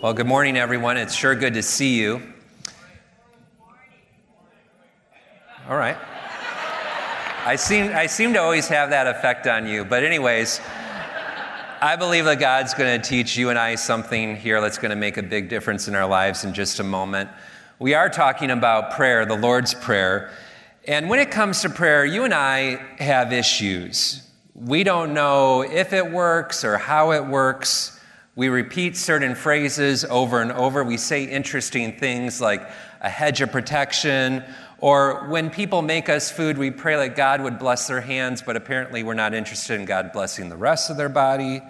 Well, good morning, everyone. It's sure good to see you. All right. I seem, I seem to always have that effect on you. But, anyways, I believe that God's going to teach you and I something here that's going to make a big difference in our lives in just a moment. We are talking about prayer, the Lord's Prayer. And when it comes to prayer, you and I have issues. We don't know if it works or how it works. We repeat certain phrases over and over. We say interesting things like a hedge of protection, or when people make us food, we pray that God would bless their hands, but apparently we're not interested in God blessing the rest of their body.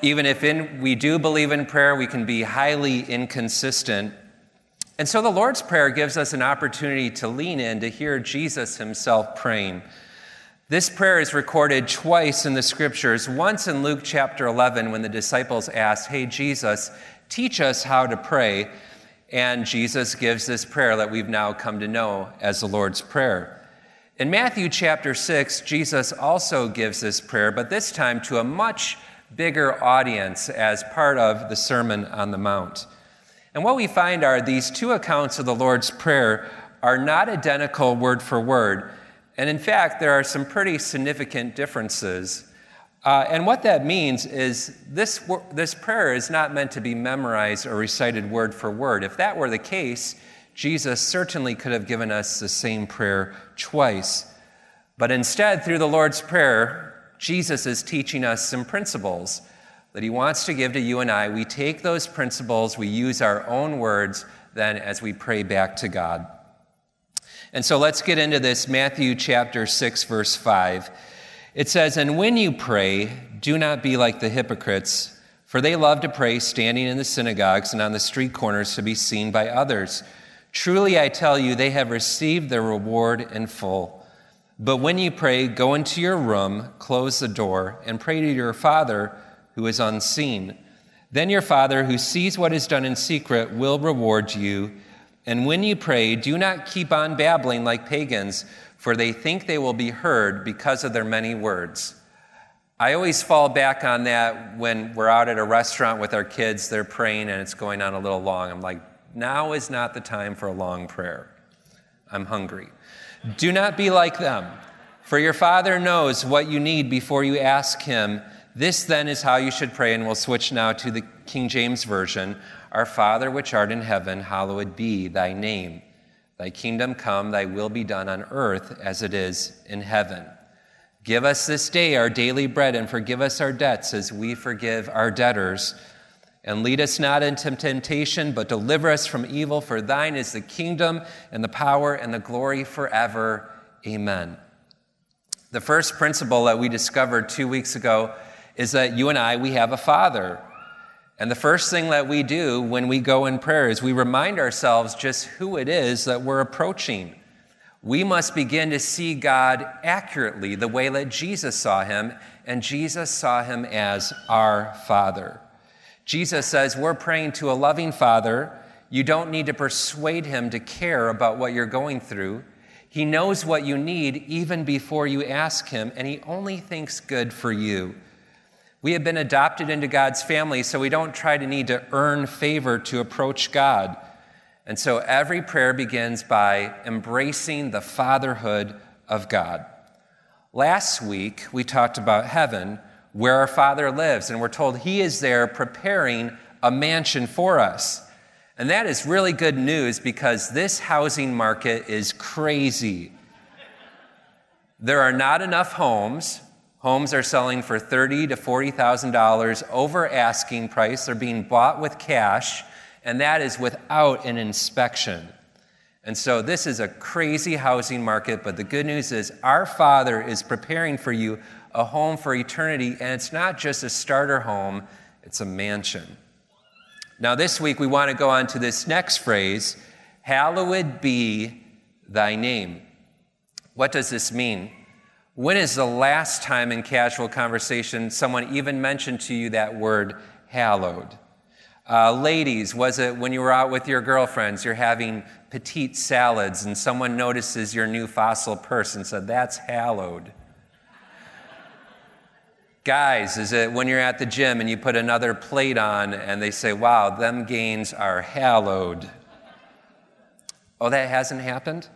Even if in, we do believe in prayer, we can be highly inconsistent. And so the Lord's Prayer gives us an opportunity to lean in to hear Jesus himself praying. This prayer is recorded twice in the scriptures. Once in Luke chapter 11, when the disciples asked, Hey, Jesus, teach us how to pray. And Jesus gives this prayer that we've now come to know as the Lord's Prayer. In Matthew chapter 6, Jesus also gives this prayer, but this time to a much bigger audience as part of the Sermon on the Mount. And what we find are these two accounts of the Lord's Prayer are not identical word for word and in fact, there are some pretty significant differences. Uh, and what that means is this, this prayer is not meant to be memorized or recited word for word. If that were the case, Jesus certainly could have given us the same prayer twice. But instead, through the Lord's Prayer, Jesus is teaching us some principles that he wants to give to you and I. We take those principles, we use our own words then as we pray back to God. And so let's get into this Matthew chapter 6, verse 5. It says, And when you pray, do not be like the hypocrites, for they love to pray standing in the synagogues and on the street corners to be seen by others. Truly, I tell you, they have received their reward in full. But when you pray, go into your room, close the door, and pray to your Father who is unseen. Then your Father, who sees what is done in secret, will reward you. And when you pray, do not keep on babbling like pagans, for they think they will be heard because of their many words. I always fall back on that when we're out at a restaurant with our kids, they're praying and it's going on a little long. I'm like, now is not the time for a long prayer. I'm hungry. Do not be like them, for your Father knows what you need before you ask Him. This then is how you should pray, and we'll switch now to the King James Version. Our Father which art in heaven, hallowed be thy name. Thy kingdom come, thy will be done on earth as it is in heaven. Give us this day our daily bread and forgive us our debts as we forgive our debtors. And lead us not into temptation, but deliver us from evil, for thine is the kingdom and the power and the glory forever. Amen. The first principle that we discovered two weeks ago is that you and I, we have a father. And the first thing that we do when we go in prayer is we remind ourselves just who it is that we're approaching. We must begin to see God accurately, the way that Jesus saw him, and Jesus saw him as our Father. Jesus says, We're praying to a loving Father. You don't need to persuade him to care about what you're going through. He knows what you need even before you ask him, and he only thinks good for you. We have been adopted into God's family, so we don't try to need to earn favor to approach God. And so every prayer begins by embracing the fatherhood of God. Last week, we talked about heaven, where our Father lives, and we're told He is there preparing a mansion for us. And that is really good news because this housing market is crazy. There are not enough homes Homes are selling for 30 to $40,000 over asking price. They're being bought with cash, and that is without an inspection. And so this is a crazy housing market, but the good news is our Father is preparing for you a home for eternity, and it's not just a starter home, it's a mansion. Now, this week we want to go on to this next phrase Hallowed be thy name. What does this mean? When is the last time in casual conversation someone even mentioned to you that word hallowed? Uh, ladies, was it when you were out with your girlfriends, you're having petite salads, and someone notices your new fossil purse and said, That's hallowed? Guys, is it when you're at the gym and you put another plate on and they say, wow, them gains are hallowed? Oh, that hasn't happened?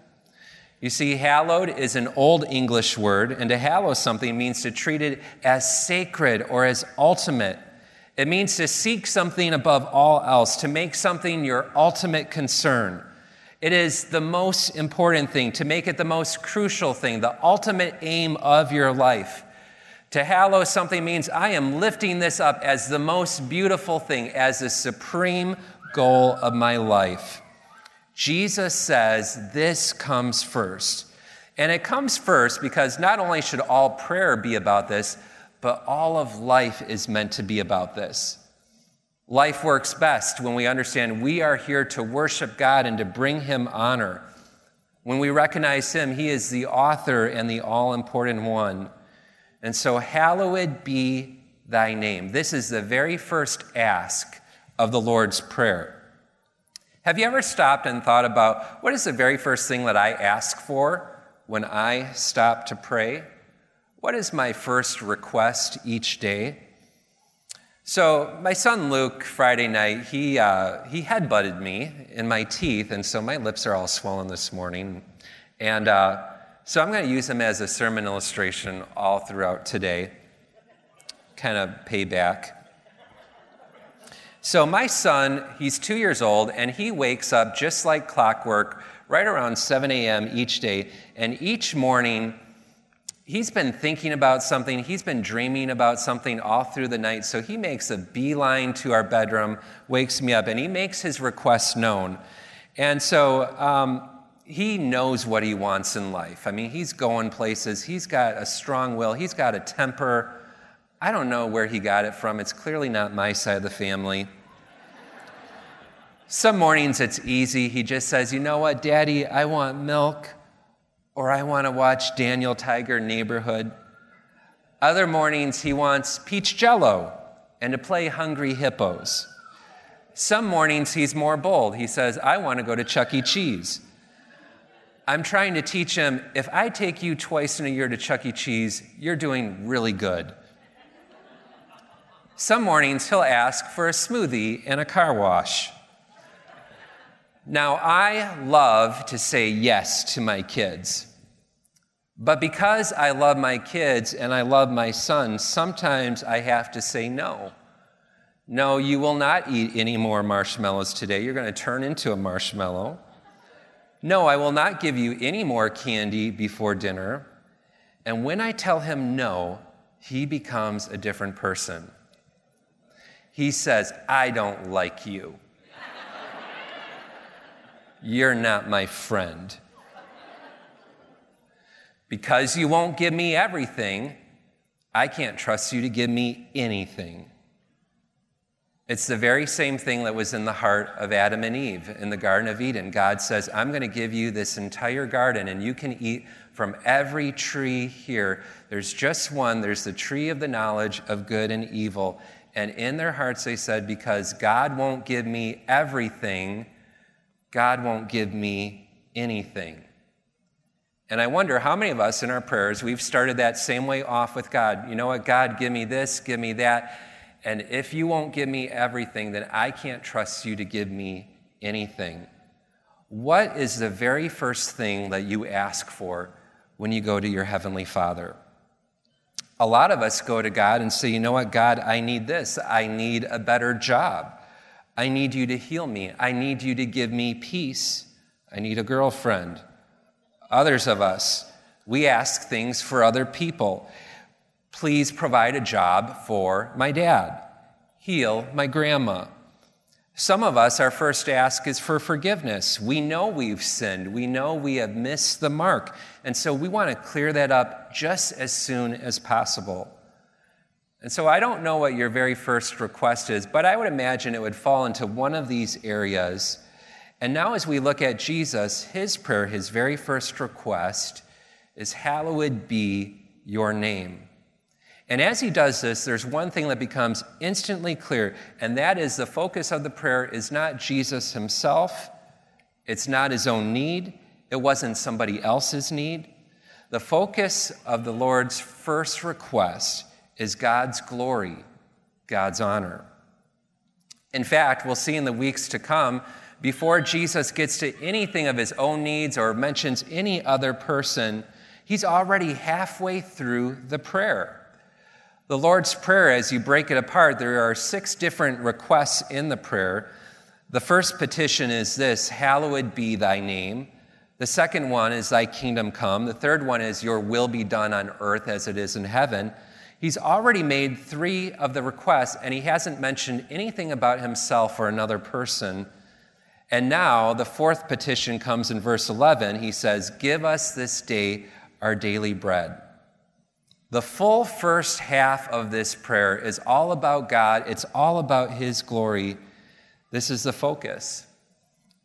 You see, hallowed is an old English word, and to hallow something means to treat it as sacred or as ultimate. It means to seek something above all else, to make something your ultimate concern. It is the most important thing, to make it the most crucial thing, the ultimate aim of your life. To hallow something means I am lifting this up as the most beautiful thing, as the supreme goal of my life. Jesus says this comes first. And it comes first because not only should all prayer be about this, but all of life is meant to be about this. Life works best when we understand we are here to worship God and to bring Him honor. When we recognize Him, He is the author and the all important one. And so, hallowed be thy name. This is the very first ask of the Lord's Prayer. Have you ever stopped and thought about what is the very first thing that I ask for when I stop to pray? What is my first request each day? So, my son Luke, Friday night, he, uh, he headbutted me in my teeth, and so my lips are all swollen this morning. And uh, so, I'm going to use him as a sermon illustration all throughout today, kind of payback. So, my son, he's two years old, and he wakes up just like clockwork right around 7 a.m. each day. And each morning, he's been thinking about something, he's been dreaming about something all through the night. So, he makes a beeline to our bedroom, wakes me up, and he makes his requests known. And so, um, he knows what he wants in life. I mean, he's going places, he's got a strong will, he's got a temper. I don't know where he got it from. It's clearly not my side of the family. Some mornings it's easy. He just says, You know what, Daddy, I want milk, or I want to watch Daniel Tiger Neighborhood. Other mornings he wants peach jello and to play Hungry Hippos. Some mornings he's more bold. He says, I want to go to Chuck E. Cheese. I'm trying to teach him if I take you twice in a year to Chuck E. Cheese, you're doing really good. Some mornings he'll ask for a smoothie and a car wash. Now, I love to say yes to my kids. But because I love my kids and I love my son, sometimes I have to say no. No, you will not eat any more marshmallows today. You're going to turn into a marshmallow. No, I will not give you any more candy before dinner. And when I tell him no, he becomes a different person he says, I don't like you. You're not my friend. Because you won't give me everything, I can't trust you to give me anything. It's the very same thing that was in the heart of Adam and Eve in the Garden of Eden. God says, I'm going to give you this entire garden, and you can eat from every tree here. There's just one. There's the tree of the knowledge of good and evil. And in their hearts, they said, Because God won't give me everything, God won't give me anything. And I wonder how many of us in our prayers, we've started that same way off with God. You know what, God, give me this, give me that. And if you won't give me everything, then I can't trust you to give me anything. What is the very first thing that you ask for when you go to your Heavenly Father? A lot of us go to God and say, you know what, God, I need this. I need a better job. I need you to heal me. I need you to give me peace. I need a girlfriend. Others of us, we ask things for other people. Please provide a job for my dad. Heal my grandma. Some of us, our first ask is for forgiveness. We know we've sinned. We know we have missed the mark. And so we want to clear that up just as soon as possible. And so I don't know what your very first request is, but I would imagine it would fall into one of these areas. And now, as we look at Jesus, his prayer, his very first request is, Hallowed be your name. And as he does this, there's one thing that becomes instantly clear, and that is the focus of the prayer is not Jesus himself, it's not his own need, it wasn't somebody else's need. The focus of the Lord's first request is God's glory, God's honor. In fact, we'll see in the weeks to come, before Jesus gets to anything of his own needs or mentions any other person, he's already halfway through the prayer. The Lord's Prayer, as you break it apart, there are six different requests in the prayer. The first petition is this Hallowed be thy name. The second one is Thy kingdom come. The third one is Your will be done on earth as it is in heaven. He's already made three of the requests, and he hasn't mentioned anything about himself or another person. And now the fourth petition comes in verse 11. He says, Give us this day our daily bread. The full first half of this prayer is all about God, it's all about His glory. This is the focus.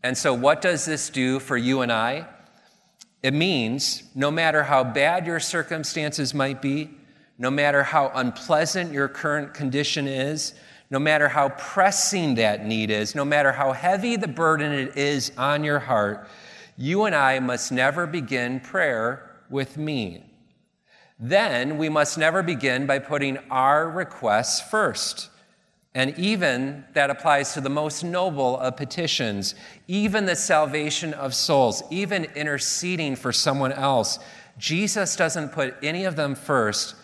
And so, what does this do for you and I? It means no matter how bad your circumstances might be, no matter how unpleasant your current condition is, no matter how pressing that need is, no matter how heavy the burden it is on your heart, you and I must never begin prayer with me. Then we must never begin by putting our requests first. And even that applies to the most noble of petitions, even the salvation of souls, even interceding for someone else. Jesus doesn't put any of them first.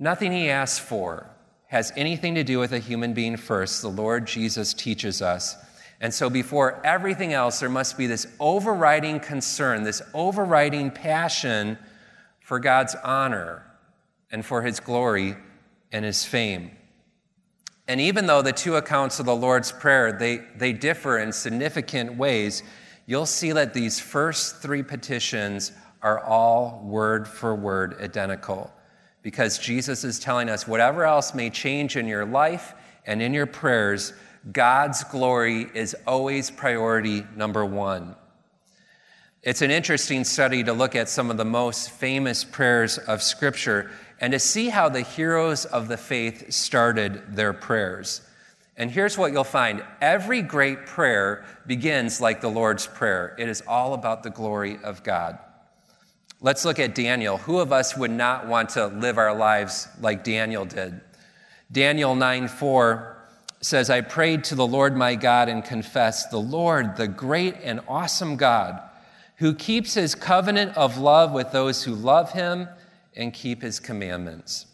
Nothing he asks for has anything to do with a human being first. The Lord Jesus teaches us. And so, before everything else, there must be this overriding concern, this overriding passion for God's honor and for his glory and his fame. And even though the two accounts of the Lord's Prayer, they, they differ in significant ways, you'll see that these first three petitions are all word for word identical. Because Jesus is telling us whatever else may change in your life and in your prayers, God's glory is always priority number one. It's an interesting study to look at some of the most famous prayers of Scripture and to see how the heroes of the faith started their prayers. And here's what you'll find every great prayer begins like the Lord's Prayer it is all about the glory of God. Let's look at Daniel. Who of us would not want to live our lives like Daniel did? Daniel 9 4 says, I prayed to the Lord my God and confessed, The Lord, the great and awesome God, who keeps his covenant of love with those who love him and keep his commandments.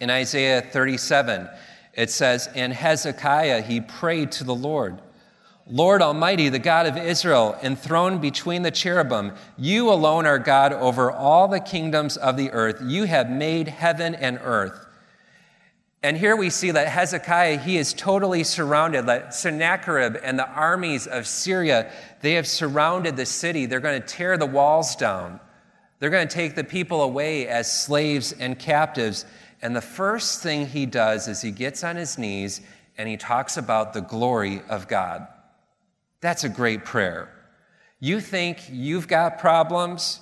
In Isaiah 37, it says, And Hezekiah, he prayed to the Lord, Lord Almighty, the God of Israel, enthroned between the cherubim, you alone are God over all the kingdoms of the earth. You have made heaven and earth. And here we see that Hezekiah, he is totally surrounded. That Sennacherib and the armies of Syria, they have surrounded the city. They're going to tear the walls down. They're going to take the people away as slaves and captives. And the first thing he does is he gets on his knees and he talks about the glory of God. That's a great prayer. You think you've got problems?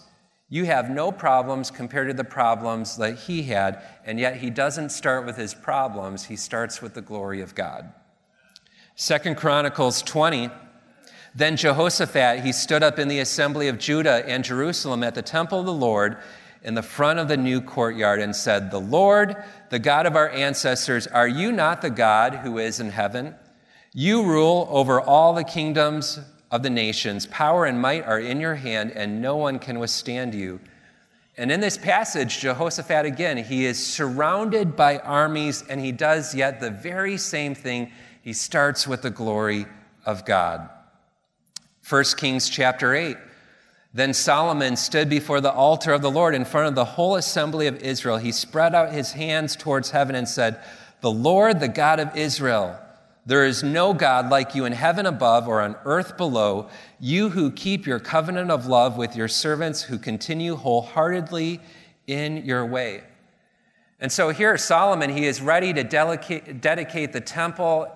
You have no problems compared to the problems that he had, and yet he doesn't start with his problems, he starts with the glory of God. Second Chronicles 20. Then Jehoshaphat, he stood up in the assembly of Judah and Jerusalem at the temple of the Lord in the front of the new courtyard and said, The Lord, the God of our ancestors, are you not the God who is in heaven? You rule over all the kingdoms of the nations. Power and might are in your hand, and no one can withstand you. And in this passage, Jehoshaphat again, he is surrounded by armies, and he does yet the very same thing. He starts with the glory of God. 1 Kings chapter 8. Then Solomon stood before the altar of the Lord in front of the whole assembly of Israel. He spread out his hands towards heaven and said, The Lord, the God of Israel, there is no God like you in heaven above or on earth below, you who keep your covenant of love with your servants who continue wholeheartedly in your way. And so here, Solomon, he is ready to dedicate, dedicate the temple.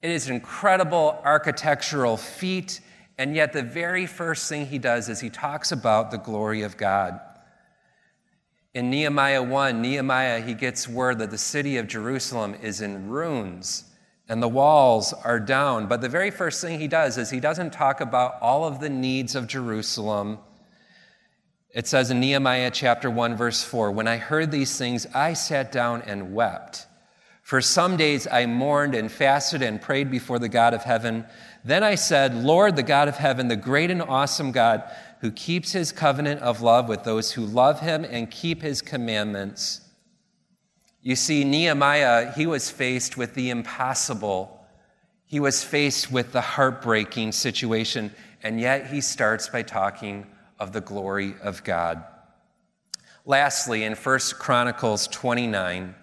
It is an incredible architectural feat. And yet, the very first thing he does is he talks about the glory of God. In Nehemiah 1, Nehemiah, he gets word that the city of Jerusalem is in ruins and the walls are down. But the very first thing he does is he doesn't talk about all of the needs of Jerusalem. It says in Nehemiah chapter 1, verse 4 When I heard these things, I sat down and wept. For some days I mourned and fasted and prayed before the God of heaven. Then I said, Lord, the God of heaven, the great and awesome God, who keeps his covenant of love with those who love him and keep his commandments. You see, Nehemiah, he was faced with the impossible. He was faced with the heartbreaking situation, and yet he starts by talking of the glory of God. Lastly, in 1 Chronicles 29,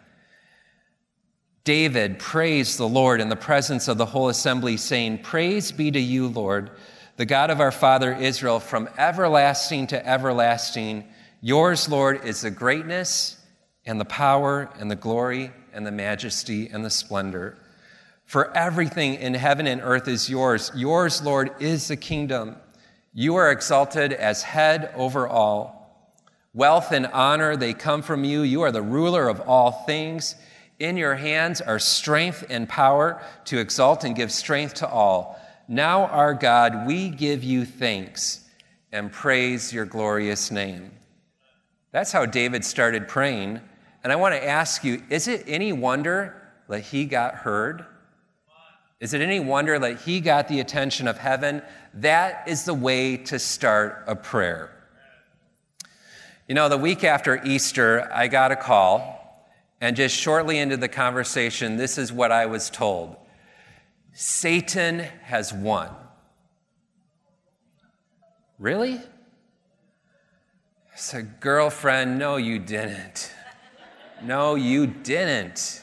David praised the Lord in the presence of the whole assembly, saying, Praise be to you, Lord, the God of our father Israel, from everlasting to everlasting. Yours, Lord, is the greatness and the power and the glory and the majesty and the splendor. For everything in heaven and earth is yours. Yours, Lord, is the kingdom you are exalted as head over all. Wealth and honor, they come from you. You are the ruler of all things. In your hands are strength and power to exalt and give strength to all. Now, our God, we give you thanks and praise your glorious name. That's how David started praying. And I want to ask you is it any wonder that he got heard? Is it any wonder that he got the attention of heaven? That is the way to start a prayer. You know, the week after Easter, I got a call, and just shortly into the conversation, this is what I was told Satan has won. Really? I said, girlfriend, no, you didn't. No, you didn't.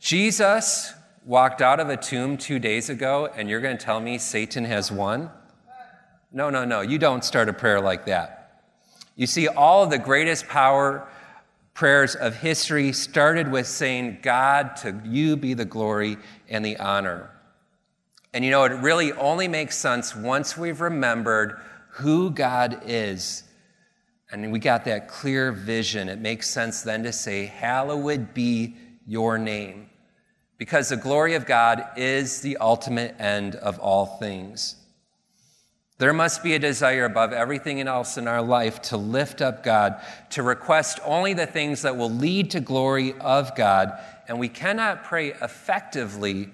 Jesus walked out of a tomb two days ago and you're going to tell me Satan has won? No, no, no. You don't start a prayer like that. You see, all of the greatest power prayers of history started with saying, God, to you be the glory and the honor. And you know, it really only makes sense once we've remembered who God is. And we got that clear vision. It makes sense then to say, Hallowed be your name because the glory of God is the ultimate end of all things. There must be a desire above everything else in our life to lift up God, to request only the things that will lead to glory of God, and we cannot pray effectively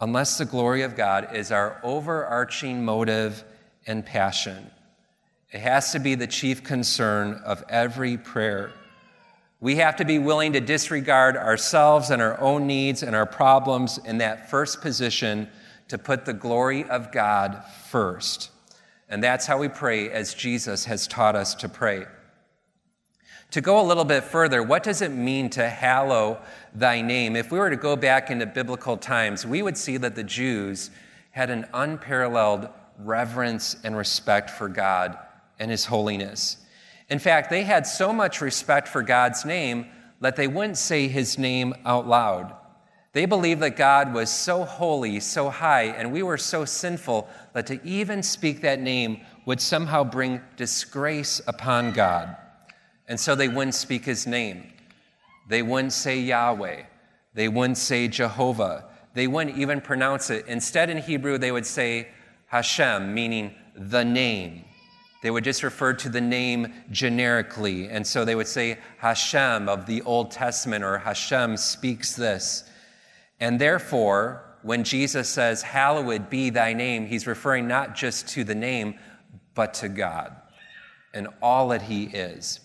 unless the glory of God is our overarching motive and passion. It has to be the chief concern of every prayer. We have to be willing to disregard ourselves and our own needs and our problems in that first position to put the glory of God first. And that's how we pray as Jesus has taught us to pray. To go a little bit further, what does it mean to hallow thy name? If we were to go back into biblical times, we would see that the Jews had an unparalleled reverence and respect for God and his holiness. In fact, they had so much respect for God's name that they wouldn't say his name out loud. They believed that God was so holy, so high, and we were so sinful that to even speak that name would somehow bring disgrace upon God. And so they wouldn't speak his name. They wouldn't say Yahweh. They wouldn't say Jehovah. They wouldn't even pronounce it. Instead, in Hebrew, they would say Hashem, meaning the name. They would just refer to the name generically. And so they would say Hashem of the Old Testament or Hashem speaks this. And therefore, when Jesus says, Hallowed be thy name, he's referring not just to the name, but to God and all that he is.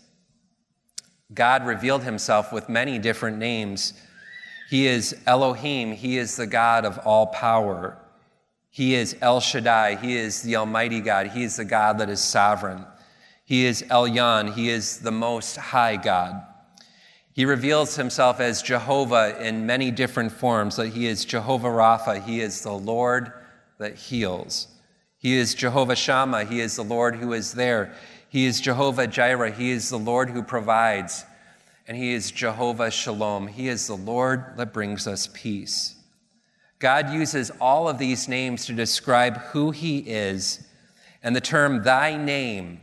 God revealed himself with many different names. He is Elohim, he is the God of all power. He is El Shaddai. He is the Almighty God. He is the God that is sovereign. He is Elyon. He is the Most High God. He reveals himself as Jehovah in many different forms, that he is Jehovah Rapha. He is the Lord that heals. He is Jehovah Shammah. He is the Lord who is there. He is Jehovah Jireh. He is the Lord who provides. And he is Jehovah Shalom. He is the Lord that brings us peace. God uses all of these names to describe who He is, and the term thy name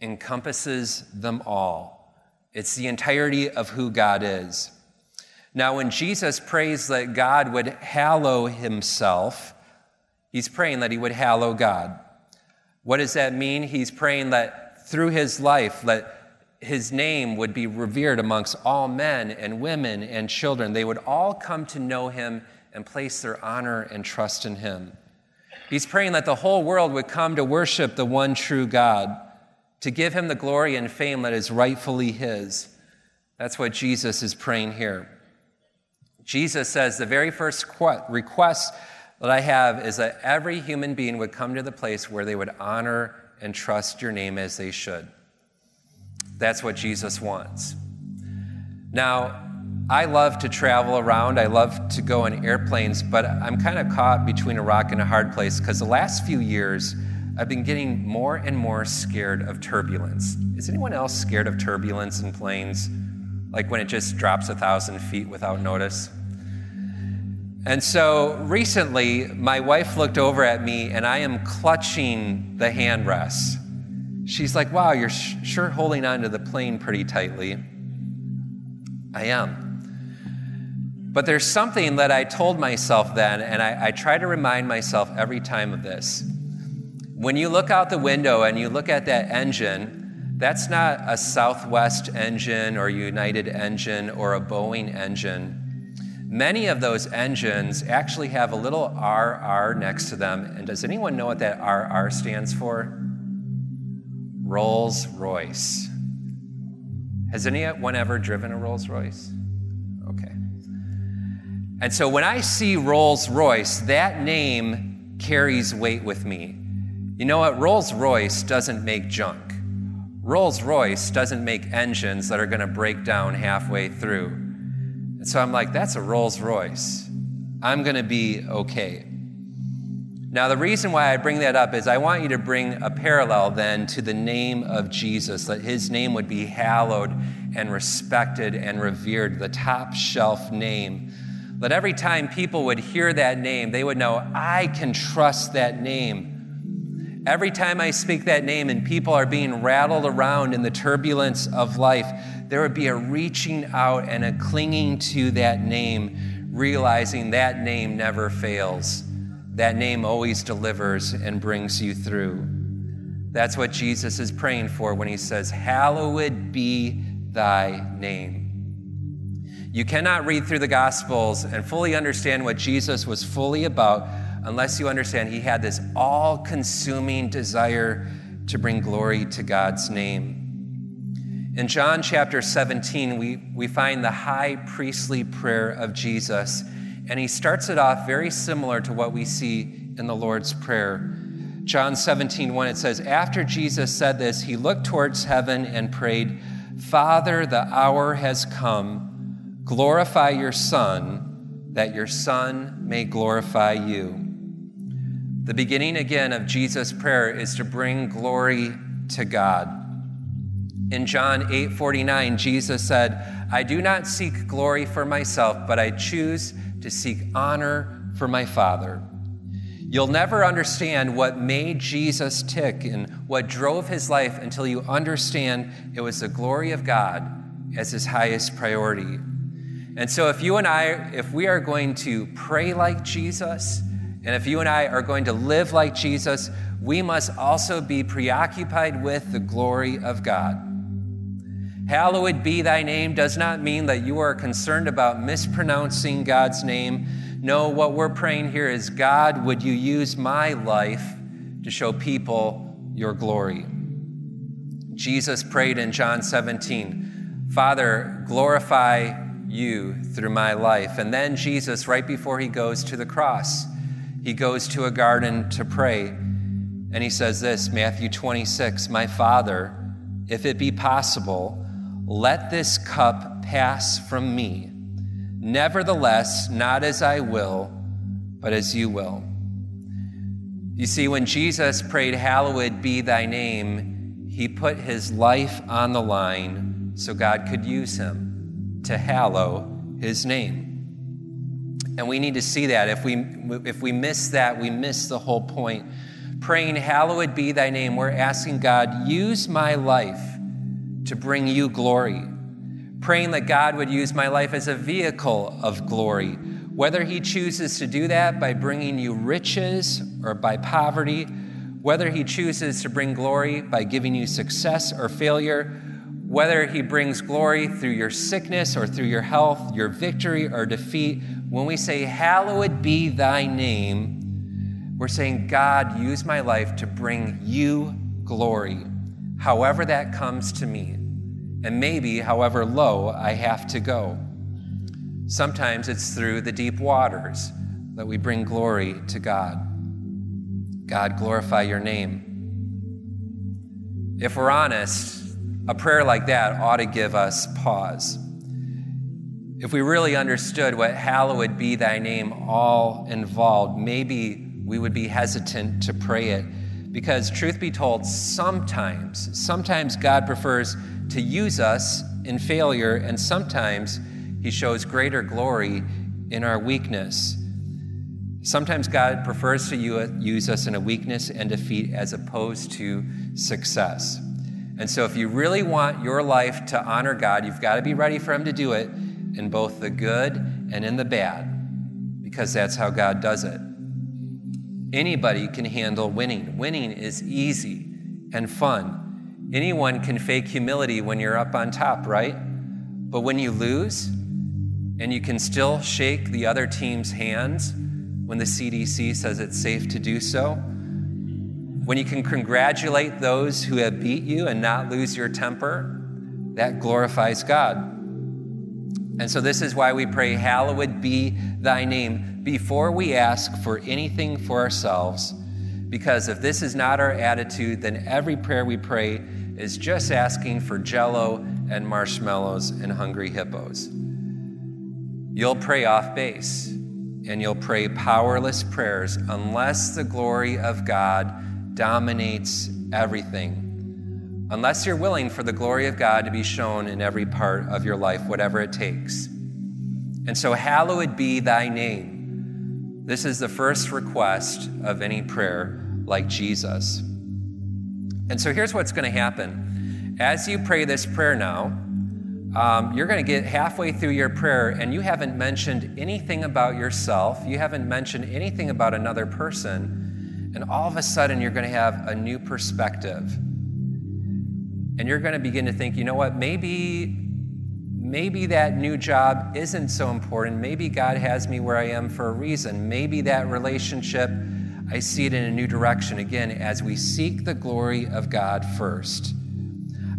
encompasses them all. It's the entirety of who God is. Now, when Jesus prays that God would hallow Himself, He's praying that He would hallow God. What does that mean? He's praying that through his life, that his name would be revered amongst all men and women and children. They would all come to know him and place their honor and trust in him. He's praying that the whole world would come to worship the one true God, to give him the glory and fame that is rightfully his. That's what Jesus is praying here. Jesus says the very first request that I have is that every human being would come to the place where they would honor and trust your name as they should. That's what Jesus wants. Now, I love to travel around. I love to go in airplanes, but I'm kind of caught between a rock and a hard place because the last few years, I've been getting more and more scared of turbulence. Is anyone else scared of turbulence in planes? Like when it just drops a thousand feet without notice? And so recently, my wife looked over at me and I am clutching the handrest. She's like, Wow, you're sh- sure holding on to the plane pretty tightly. I am. But there's something that I told myself then, and I, I try to remind myself every time of this. When you look out the window and you look at that engine, that's not a Southwest engine or United engine or a Boeing engine. Many of those engines actually have a little RR next to them. And does anyone know what that RR stands for? Rolls Royce. Has anyone ever driven a Rolls Royce? And so when I see Rolls Royce, that name carries weight with me. You know what? Rolls Royce doesn't make junk. Rolls Royce doesn't make engines that are going to break down halfway through. And so I'm like, that's a Rolls Royce. I'm going to be okay. Now, the reason why I bring that up is I want you to bring a parallel then to the name of Jesus, that his name would be hallowed and respected and revered, the top shelf name. That every time people would hear that name, they would know, I can trust that name. Every time I speak that name and people are being rattled around in the turbulence of life, there would be a reaching out and a clinging to that name, realizing that name never fails that name always delivers and brings you through. That's what Jesus is praying for when he says, Hallowed be thy name. You cannot read through the Gospels and fully understand what Jesus was fully about unless you understand he had this all consuming desire to bring glory to God's name. In John chapter 17, we, we find the high priestly prayer of Jesus and he starts it off very similar to what we see in the Lord's Prayer. John 17, 1, it says, After Jesus said this, he looked towards heaven and prayed, Father, the hour has come. Glorify your Son, that your Son may glorify you. The beginning again of Jesus' prayer is to bring glory to God. In John 8 49, Jesus said, I do not seek glory for myself, but I choose to seek honor for my Father. You'll never understand what made Jesus tick and what drove his life until you understand it was the glory of God as his highest priority. And so, if you and I, if we are going to pray like Jesus, and if you and I are going to live like Jesus, we must also be preoccupied with the glory of God. Hallowed be thy name does not mean that you are concerned about mispronouncing God's name. No, what we're praying here is God, would you use my life to show people your glory? Jesus prayed in John 17, Father, glorify you through my life. And then Jesus, right before he goes to the cross, he goes to a garden to pray. And he says this Matthew 26, My Father, if it be possible, let this cup pass from me. Nevertheless, not as I will, but as you will. You see, when Jesus prayed, Hallowed be thy name, he put his life on the line so God could use him to hallow his name. And we need to see that. If we, if we miss that, we miss the whole point. Praying, Hallowed be thy name, we're asking God, use my life to bring you glory. Praying that God would use my life as a vehicle of glory, whether He chooses to do that by bringing you riches or by poverty, whether He chooses to bring glory by giving you success or failure, whether He brings glory through your sickness or through your health, your victory or defeat, when we say, Hallowed be thy name, we're saying, God, use my life to bring you glory, however that comes to me, and maybe however low I have to go. Sometimes it's through the deep waters that we bring glory to God. God, glorify your name. If we're honest, a prayer like that ought to give us pause. If we really understood what hallowed be thy name all involved, maybe we would be hesitant to pray it. Because, truth be told, sometimes, sometimes God prefers to use us in failure, and sometimes He shows greater glory in our weakness. Sometimes God prefers to use us in a weakness and defeat as opposed to success. And so, if you really want your life to honor God, you've got to be ready for Him to do it in both the good and in the bad, because that's how God does it. Anybody can handle winning. Winning is easy and fun. Anyone can fake humility when you're up on top, right? But when you lose, and you can still shake the other team's hands when the CDC says it's safe to do so, when you can congratulate those who have beat you and not lose your temper, that glorifies God. And so, this is why we pray, Hallowed be thy name, before we ask for anything for ourselves. Because if this is not our attitude, then every prayer we pray is just asking for jello and marshmallows and hungry hippos. You'll pray off base and you'll pray powerless prayers unless the glory of God dominates everything unless you're willing for the glory of God to be shown in every part of your life, whatever it takes. And so, hallowed be thy name. This is the first request of any prayer like Jesus. And so, here's what's going to happen. As you pray this prayer now, um, you're going to get halfway through your prayer and you haven't mentioned anything about yourself. You haven't mentioned anything about another person. And all of a sudden, you're going to have a new perspective and you're going to begin to think, you know what, maybe maybe that new job isn't so important. Maybe God has me where I am for a reason. Maybe that relationship, I see it in a new direction again as we seek the glory of God first.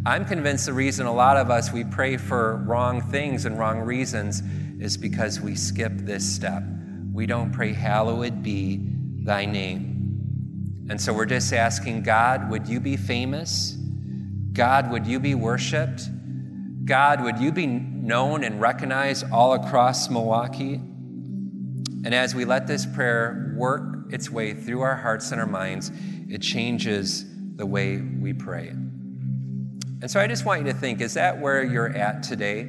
I'm convinced the reason a lot of us we pray for wrong things and wrong reasons is because we skip this step. We don't pray, Hallowed be thy name. And so we're just asking God, would you be famous? God, would you be worshiped? God, would you be known and recognized all across Milwaukee? And as we let this prayer work its way through our hearts and our minds, it changes the way we pray. And so I just want you to think is that where you're at today,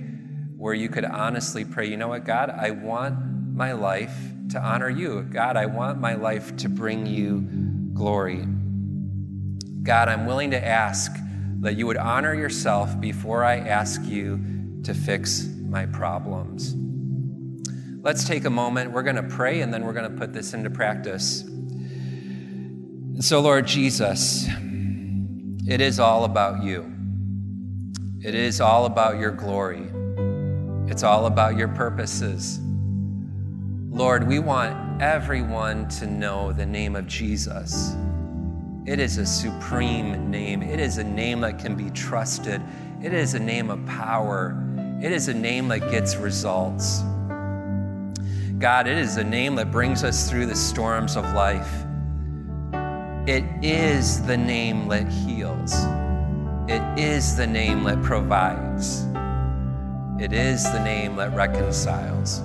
where you could honestly pray, you know what, God, I want my life to honor you. God, I want my life to bring you glory. God, I'm willing to ask that you would honor yourself before I ask you to fix my problems. Let's take a moment. We're going to pray and then we're going to put this into practice. So, Lord Jesus, it is all about you. It is all about your glory. It's all about your purposes. Lord, we want everyone to know the name of Jesus. It is a supreme name. It is a name that can be trusted. It is a name of power. It is a name that gets results. God, it is a name that brings us through the storms of life. It is the name that heals. It is the name that provides. It is the name that reconciles.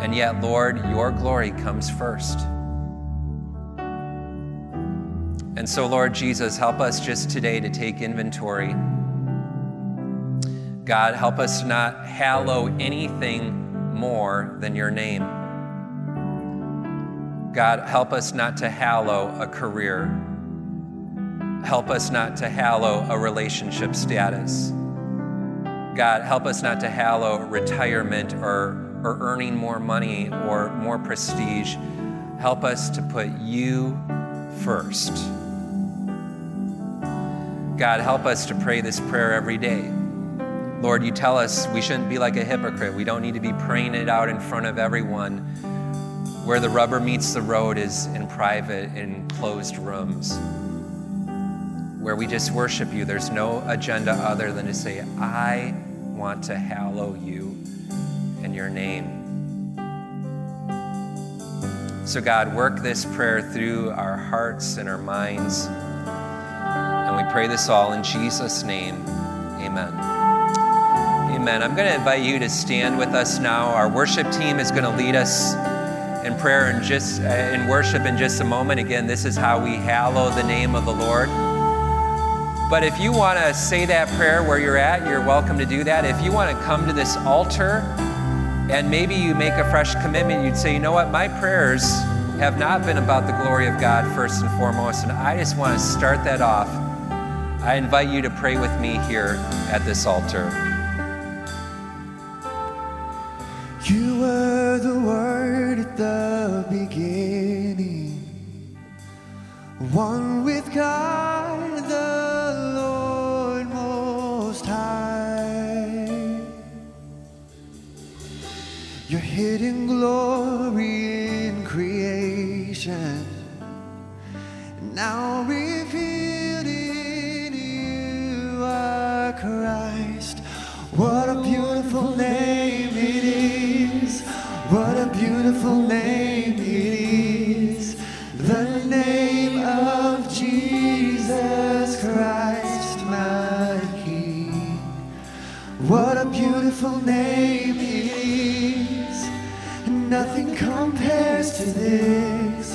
And yet, Lord, your glory comes first. And so, Lord Jesus, help us just today to take inventory. God, help us not hallow anything more than your name. God, help us not to hallow a career. Help us not to hallow a relationship status. God, help us not to hallow retirement or, or earning more money or more prestige. Help us to put you first. God, help us to pray this prayer every day. Lord, you tell us we shouldn't be like a hypocrite. We don't need to be praying it out in front of everyone. Where the rubber meets the road is in private, in closed rooms, where we just worship you. There's no agenda other than to say, I want to hallow you and your name. So, God, work this prayer through our hearts and our minds. And we pray this all in Jesus' name. Amen. Amen. I'm going to invite you to stand with us now. Our worship team is going to lead us in prayer and just uh, in worship in just a moment. Again, this is how we hallow the name of the Lord. But if you want to say that prayer where you're at, you're welcome to do that. If you want to come to this altar and maybe you make a fresh commitment, you'd say, you know what, my prayers have not been about the glory of God first and foremost, and I just want to start that off. I invite you to pray with me here at this altar. You were the Word at the beginning, one with God hidden glory in creation, now revealed in you are Christ. What a beautiful name it is. What a beautiful name it is. The name of Jesus Christ, my King. What a beautiful name. Nothing compares to this.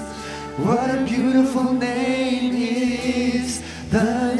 What a beautiful name is The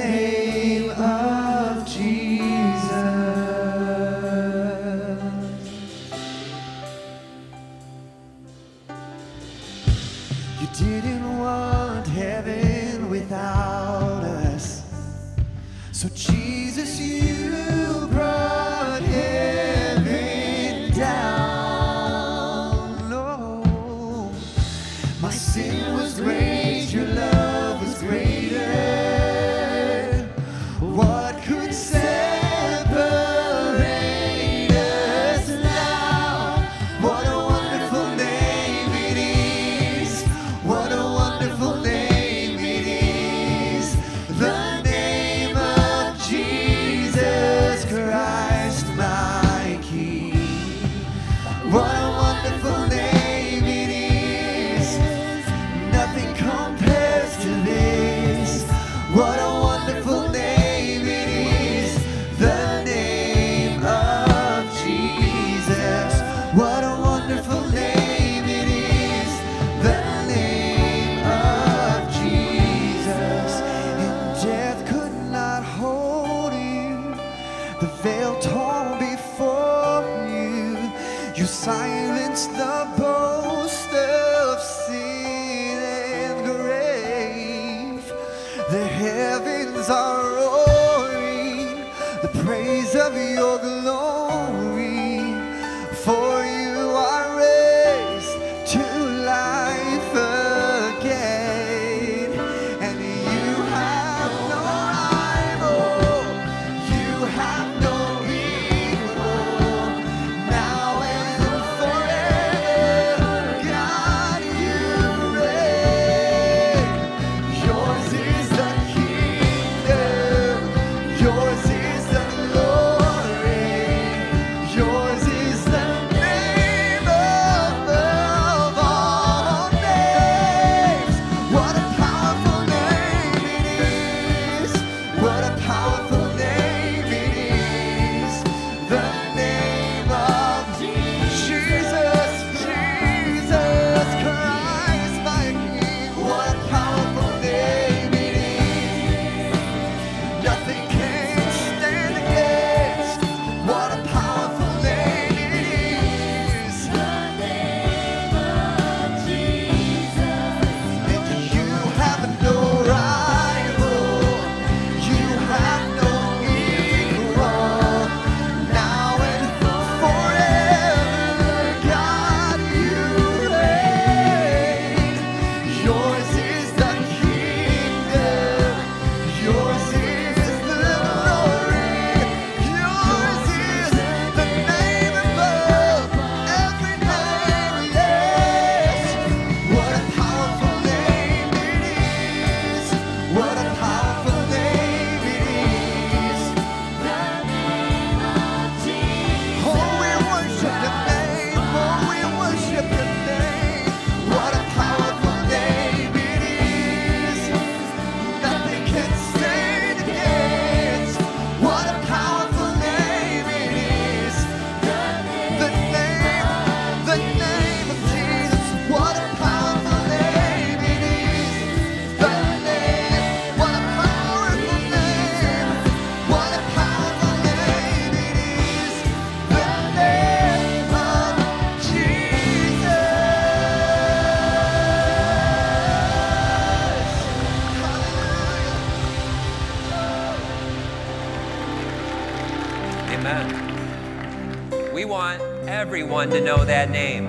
that name,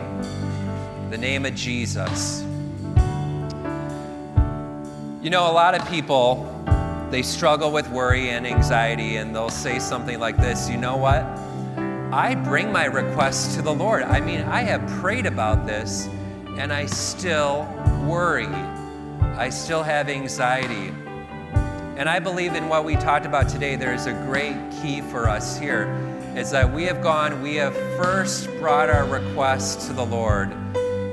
the name of Jesus. You know, a lot of people, they struggle with worry and anxiety, and they'll say something like this You know what? I bring my requests to the Lord. I mean, I have prayed about this, and I still worry. I still have anxiety. And I believe in what we talked about today, there's a great key for us here is that we have gone, we have first brought our requests to the Lord,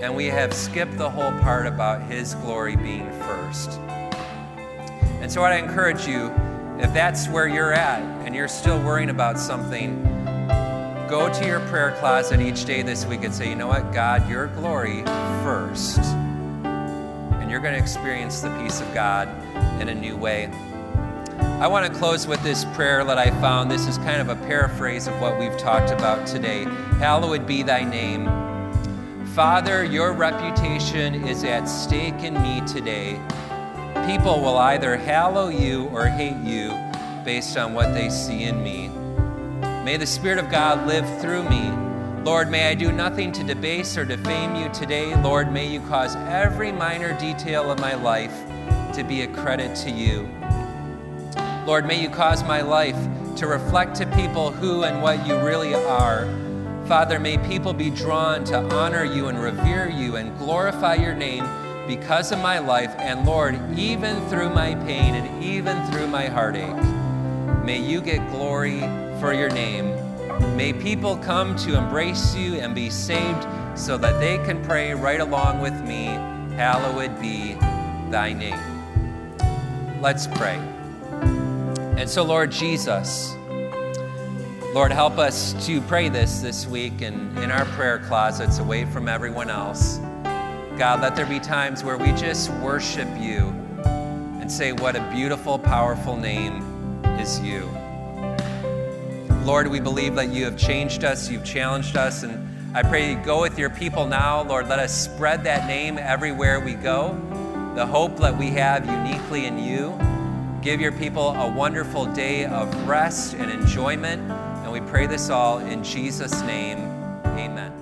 and we have skipped the whole part about His glory being first. And so, I encourage you, if that's where you're at and you're still worrying about something, go to your prayer closet each day this week and say, you know what, God, your glory first. And you're going to experience the peace of God in a new way. I want to close with this prayer that I found. This is kind of a paraphrase of what we've talked about today. Hallowed be thy name. Father, your reputation is at stake in me today. People will either hallow you or hate you based on what they see in me. May the Spirit of God live through me. Lord, may I do nothing to debase or defame you today. Lord, may you cause every minor detail of my life to be a credit to you. Lord, may you cause my life to reflect to people who and what you really are. Father, may people be drawn to honor you and revere you and glorify your name because of my life. And Lord, even through my pain and even through my heartache, may you get glory for your name. May people come to embrace you and be saved so that they can pray right along with me, Hallowed be thy name. Let's pray. And so, Lord Jesus, Lord, help us to pray this this week and in our prayer closets away from everyone else. God, let there be times where we just worship you and say, What a beautiful, powerful name is you. Lord, we believe that you have changed us, you've challenged us, and I pray you go with your people now. Lord, let us spread that name everywhere we go, the hope that we have uniquely in you. Give your people a wonderful day of rest and enjoyment. And we pray this all in Jesus' name. Amen.